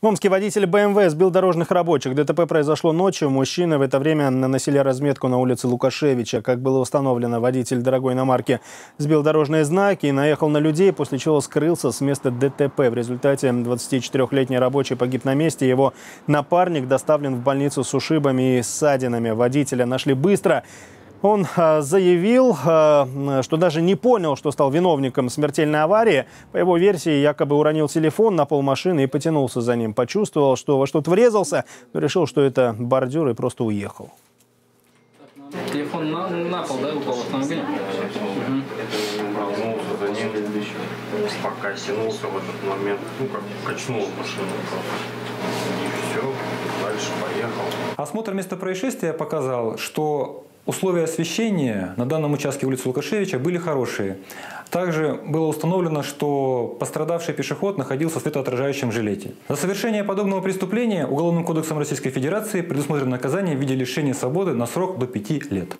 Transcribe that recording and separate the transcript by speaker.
Speaker 1: В Омске водитель БМВ сбил дорожных рабочих. ДТП произошло ночью. Мужчины в это время наносили разметку на улице Лукашевича. Как было установлено, водитель дорогой иномарки сбил дорожные знаки и наехал на людей, после чего скрылся с места ДТП. В результате 24-летний рабочий погиб на месте. Его напарник доставлен в больницу с ушибами и ссадинами. Водителя нашли быстро. Он а, заявил, а, что даже не понял, что стал виновником смертельной аварии. По его версии, якобы уронил телефон на пол машины и потянулся за ним. Почувствовал, что во что-то врезался, но решил, что это бордюр и просто уехал.
Speaker 2: Телефон на, на пол, да, упал
Speaker 3: за ним, пока тянулся в этот момент, ну как качнул машину просто. И все, дальше поехал.
Speaker 4: Осмотр места происшествия показал, что Условия освещения на данном участке улицы Лукашевича были хорошие. Также было установлено, что пострадавший пешеход находился в светоотражающем жилете. За совершение подобного преступления Уголовным кодексом Российской Федерации предусмотрено наказание в виде лишения свободы на срок до 5 лет.